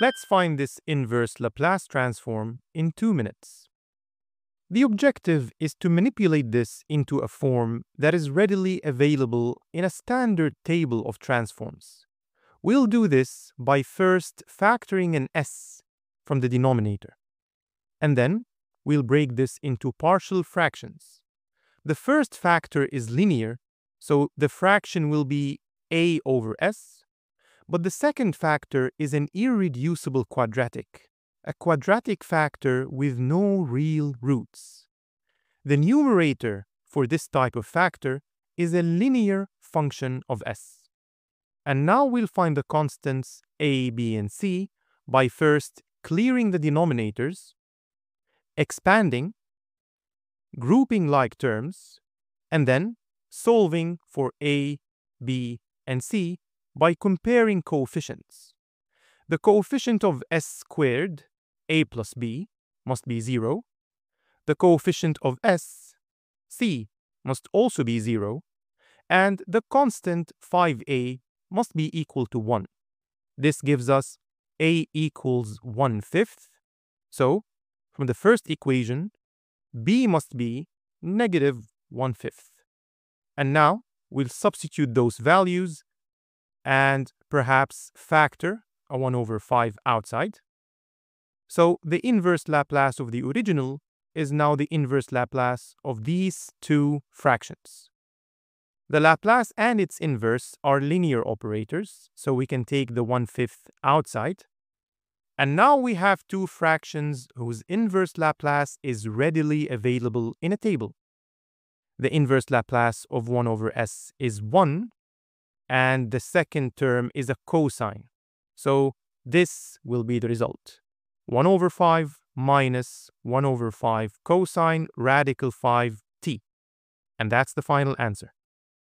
Let's find this inverse Laplace transform in two minutes. The objective is to manipulate this into a form that is readily available in a standard table of transforms. We'll do this by first factoring an s from the denominator. And then we'll break this into partial fractions. The first factor is linear, so the fraction will be a over s, but the second factor is an irreducible quadratic, a quadratic factor with no real roots. The numerator for this type of factor is a linear function of s. And now we'll find the constants a, b, and c by first clearing the denominators, expanding, grouping like terms, and then solving for a, b, and c by comparing coefficients. The coefficient of s squared, a plus b, must be 0. The coefficient of s, c, must also be 0. And the constant 5a must be equal to 1. This gives us a equals 1 fifth. So, from the first equation, b must be negative 1 fifth. And now, we'll substitute those values and perhaps factor a 1 over 5 outside. So the inverse Laplace of the original is now the inverse Laplace of these two fractions. The Laplace and its inverse are linear operators, so we can take the 1 5th outside. And now we have two fractions whose inverse Laplace is readily available in a table. The inverse Laplace of 1 over s is 1, and the second term is a cosine. So this will be the result. 1 over 5 minus 1 over 5 cosine radical 5 t. And that's the final answer.